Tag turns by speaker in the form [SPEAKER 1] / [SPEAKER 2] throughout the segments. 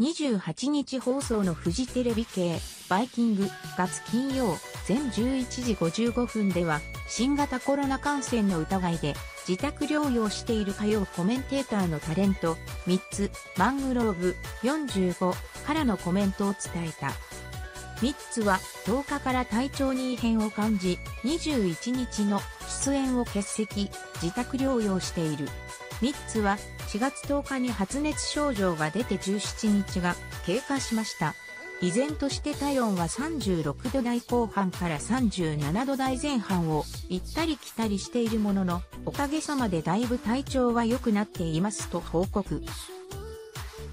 [SPEAKER 1] 28日放送のフジテレビ系バイキング月金曜全11時55分では新型コロナ感染の疑いで自宅療養している火曜コメンテーターのタレント3つマングローブ45からのコメントを伝えた。ミッツは10日から体調に異変を感じ21日の出演を欠席自宅療養している。ミッツは4月10日に発熱症状が出て17日が経過しました。依然として体温は36度台後半から37度台前半を行ったり来たりしているものの、おかげさまでだいぶ体調は良くなっていますと報告。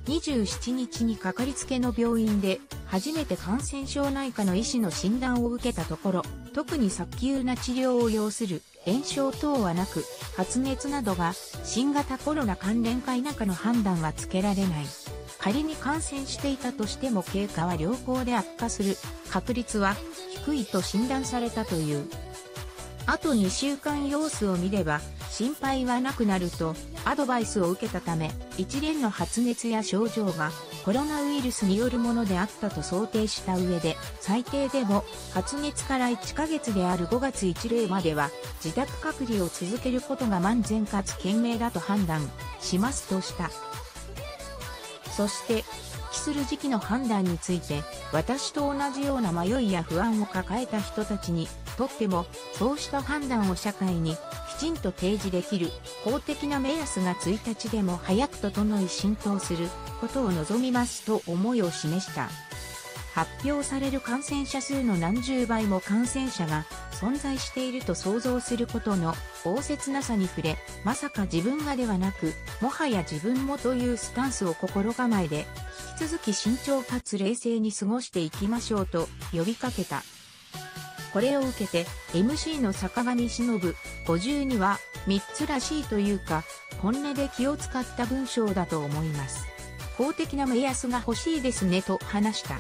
[SPEAKER 1] 27日にかかりつけの病院で初めて感染症内科の医師の診断を受けたところ、特に早急な治療を要する炎症等はなく、発熱などが新型コロナ関連か否かの判断はつけられない。仮に感染していたとしても経過は良好で悪化する確率は低いと診断されたという。あと2週間様子を見れば心配はなくなるとアドバイスを受けたため一連の発熱や症状がコロナウイルスによるものであったと想定した上で最低でも発熱から1ヶ月である5月1例までは自宅隔離を続けることが万全かつ賢明だと判断しますとした。そして復帰する時期の判断について私と同じような迷いや不安を抱えた人たちにとってもそうした判断を社会にちんと提示できる法的な目安が1日でも早く整い浸透することを望みますと思いを示した。発表される感染者数の何十倍も感染者が存在していると想像することの大切なさに触れ、まさか自分がではなく、もはや自分もというスタンスを心構えで、引き続き慎重かつ冷静に過ごしていきましょうと呼びかけた。これを受けて MC の坂上忍52は3つらしいというか本音で気を使った文章だと思います。公的な目安が欲しいですねと話した。